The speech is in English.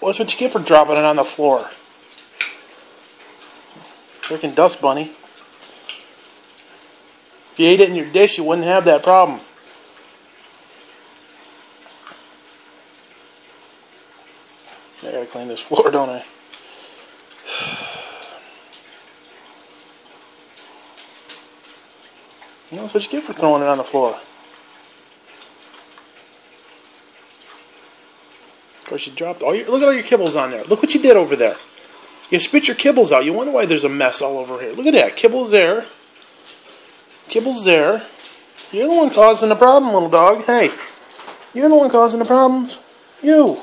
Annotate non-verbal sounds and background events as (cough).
What's what you get for dropping it on the floor? Freaking dust bunny. If you ate it in your dish, you wouldn't have that problem. I gotta clean this (laughs) floor, don't I? (sighs) You know, That's what you get for throwing it on the floor. Course, you dropped all your. Look at all your kibbles on there. Look what you did over there. You spit your kibbles out. You wonder why there's a mess all over here. Look at that. Kibbles there. Kibbles there. You're the one causing the problem, little dog. Hey, you're the one causing the problems. You.